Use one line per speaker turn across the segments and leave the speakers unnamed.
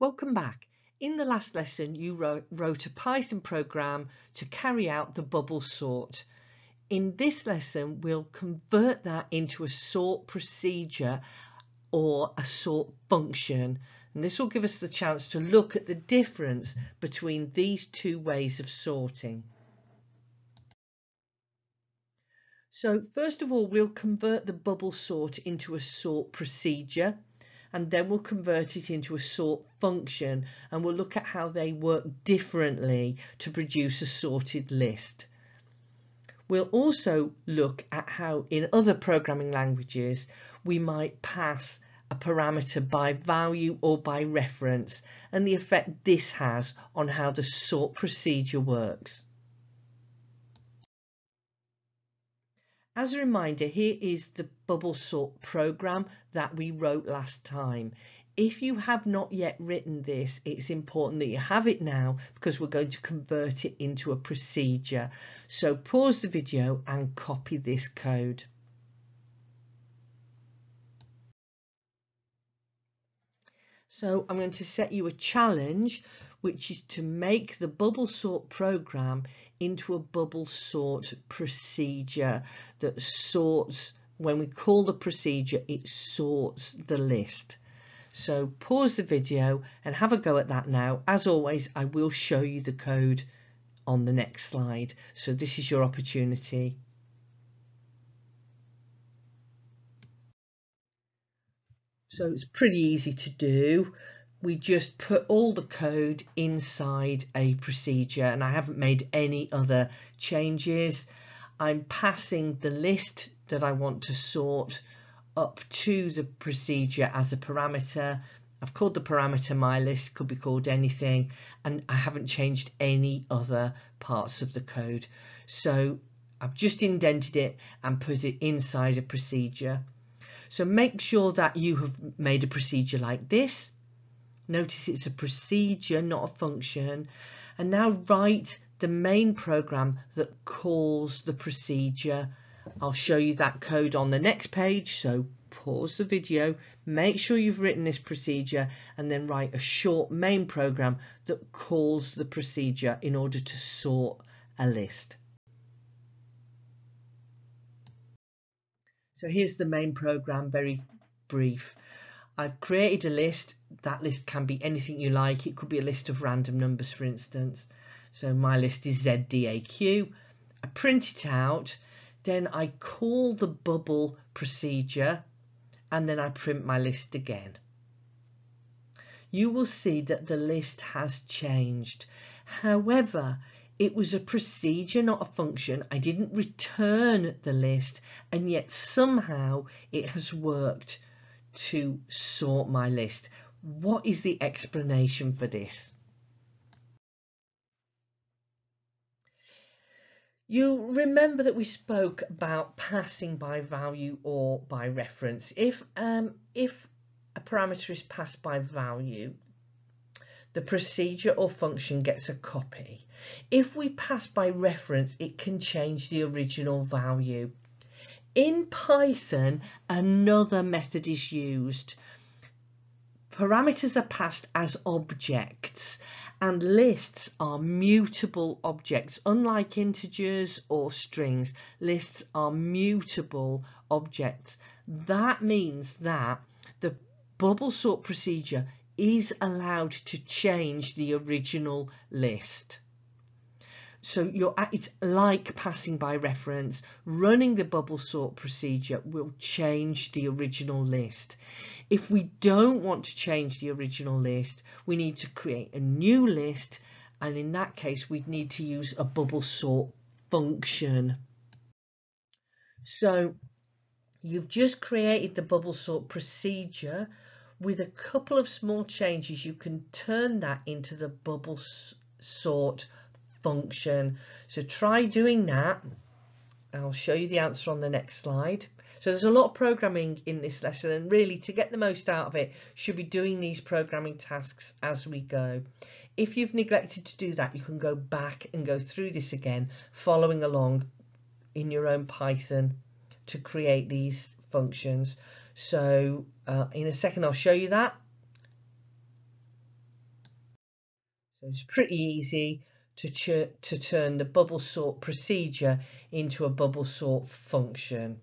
Welcome back. In the last lesson, you wrote, wrote, a Python program to carry out the bubble sort. In this lesson, we'll convert that into a sort procedure or a sort function. And this will give us the chance to look at the difference between these two ways of sorting. So first of all, we'll convert the bubble sort into a sort procedure and then we'll convert it into a sort function and we'll look at how they work differently to produce a sorted list. We'll also look at how in other programming languages we might pass a parameter by value or by reference and the effect this has on how the sort procedure works. As a reminder, here is the bubble sort program that we wrote last time. If you have not yet written this, it's important that you have it now because we're going to convert it into a procedure. So pause the video and copy this code. So I'm going to set you a challenge, which is to make the bubble sort program into a bubble sort procedure that sorts, when we call the procedure, it sorts the list. So pause the video and have a go at that now. As always, I will show you the code on the next slide. So this is your opportunity. So it's pretty easy to do we just put all the code inside a procedure and I haven't made any other changes. I'm passing the list that I want to sort up to the procedure as a parameter. I've called the parameter my list, could be called anything, and I haven't changed any other parts of the code. So I've just indented it and put it inside a procedure. So make sure that you have made a procedure like this Notice it's a procedure, not a function. And now write the main program that calls the procedure. I'll show you that code on the next page. So pause the video, make sure you've written this procedure and then write a short main program that calls the procedure in order to sort a list. So here's the main program, very brief. I've created a list. That list can be anything you like. It could be a list of random numbers, for instance. So my list is ZDAQ. I print it out. Then I call the bubble procedure and then I print my list again. You will see that the list has changed. However, it was a procedure, not a function. I didn't return the list and yet somehow it has worked to sort my list. What is the explanation for this? You remember that we spoke about passing by value or by reference. If, um, if a parameter is passed by value, the procedure or function gets a copy. If we pass by reference, it can change the original value. In Python, another method is used. Parameters are passed as objects and lists are mutable objects. Unlike integers or strings, lists are mutable objects. That means that the bubble sort procedure is allowed to change the original list. So you're, it's like passing by reference. Running the bubble sort procedure will change the original list. If we don't want to change the original list, we need to create a new list. And in that case, we'd need to use a bubble sort function. So you've just created the bubble sort procedure with a couple of small changes. You can turn that into the bubble sort function. So try doing that. I'll show you the answer on the next slide. So there's a lot of programming in this lesson and really to get the most out of it should be doing these programming tasks as we go. If you've neglected to do that you can go back and go through this again following along in your own Python to create these functions. So uh, in a second I'll show you that So it's pretty easy to, to turn the bubble sort procedure into a bubble sort function.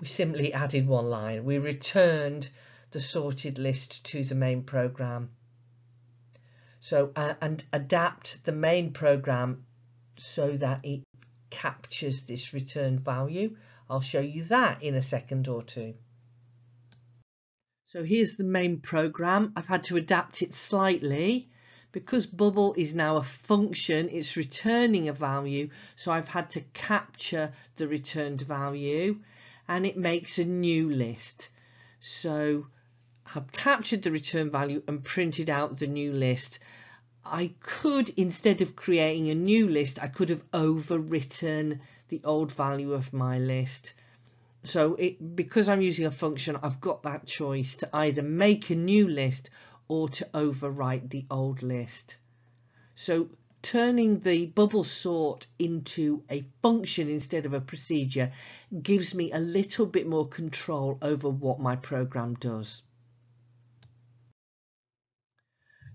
We simply added one line. We returned the sorted list to the main program. So, uh, and adapt the main program so that it captures this return value. I'll show you that in a second or two. So here's the main program. I've had to adapt it slightly because bubble is now a function, it's returning a value. So I've had to capture the returned value and it makes a new list. So I've captured the return value and printed out the new list. I could, instead of creating a new list, I could have overwritten the old value of my list. So it, because I'm using a function, I've got that choice to either make a new list or to overwrite the old list. So turning the bubble sort into a function instead of a procedure gives me a little bit more control over what my program does.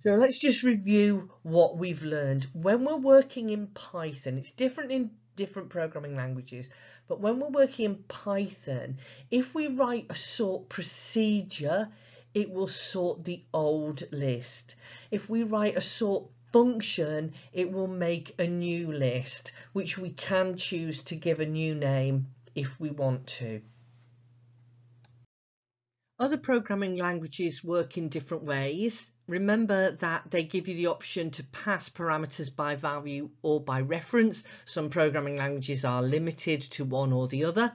So let's just review what we've learned. When we're working in Python, it's different in different programming languages, but when we're working in Python, if we write a sort procedure, it will sort the old list. If we write a sort function, it will make a new list, which we can choose to give a new name if we want to. Other programming languages work in different ways. Remember that they give you the option to pass parameters by value or by reference. Some programming languages are limited to one or the other.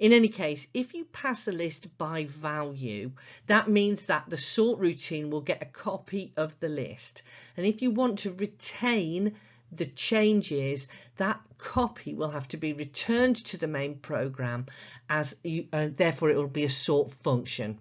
In any case, if you pass a list by value, that means that the sort routine will get a copy of the list. And if you want to retain the changes, that copy will have to be returned to the main program as you, uh, therefore it will be a sort function.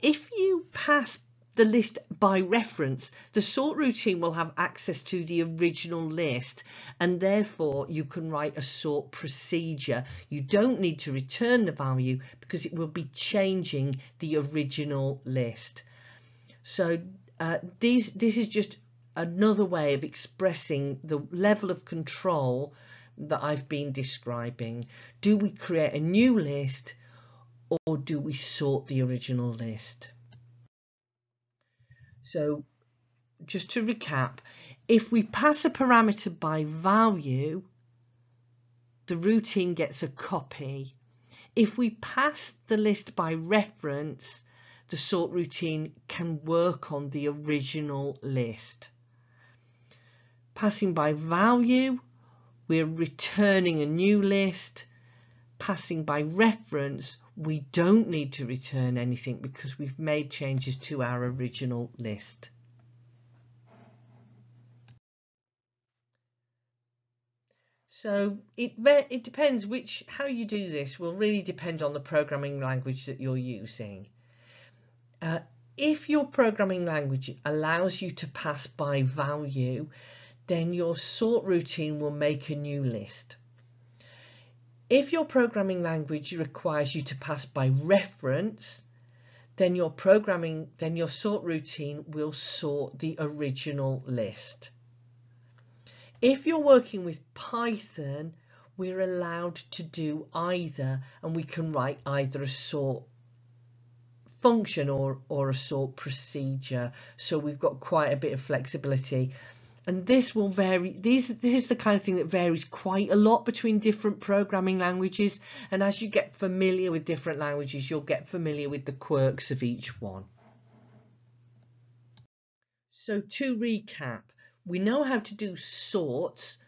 If you pass the list by reference, the sort routine will have access to the original list and therefore you can write a sort procedure. You don't need to return the value because it will be changing the original list. So uh, these, this is just another way of expressing the level of control that I've been describing. Do we create a new list or do we sort the original list? So just to recap, if we pass a parameter by value, the routine gets a copy. If we pass the list by reference, the sort routine can work on the original list. Passing by value, we're returning a new list. Passing by reference, we don't need to return anything because we've made changes to our original list. So it it depends which how you do this will really depend on the programming language that you're using. Uh, if your programming language allows you to pass by value, then your sort routine will make a new list. If your programming language requires you to pass by reference, then your programming, then your sort routine will sort the original list. If you're working with Python, we're allowed to do either and we can write either a sort function or, or a sort procedure. So we've got quite a bit of flexibility and this will vary these this is the kind of thing that varies quite a lot between different programming languages and as you get familiar with different languages you'll get familiar with the quirks of each one so to recap we know how to do sorts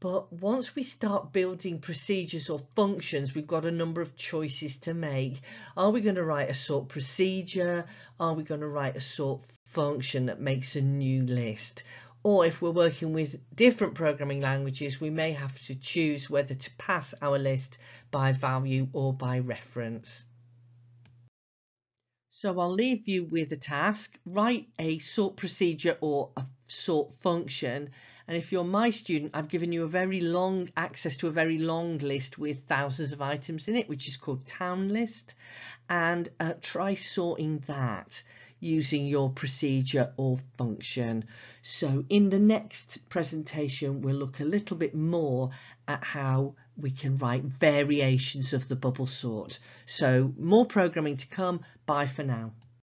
but once we start building procedures or functions, we've got a number of choices to make. Are we going to write a sort procedure? Are we going to write a sort function that makes a new list? Or if we're working with different programming languages, we may have to choose whether to pass our list by value or by reference. So I'll leave you with a task, write a sort procedure or a sort function And if you're my student, I've given you a very long access to a very long list with thousands of items in it, which is called town list. And uh, try sorting that using your procedure or function. So in the next presentation, we'll look a little bit more at how we can write variations of the bubble sort. So more programming to come. Bye for now.